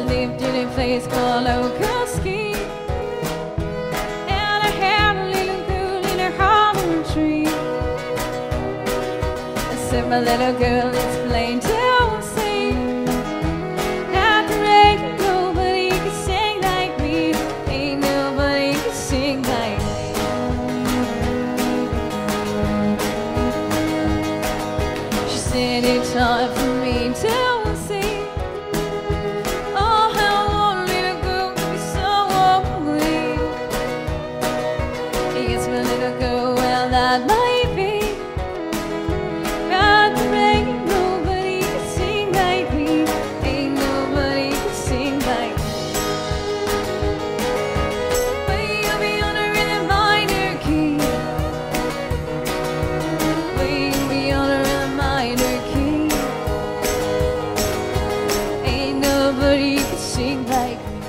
lived in a place called Okoski. And I had a little girl in a hollow tree. I said, my little girl, it's plain to see. Ain't nobody can sing like me. Ain't nobody can sing like me. She said it's for me to nobody can sing like me.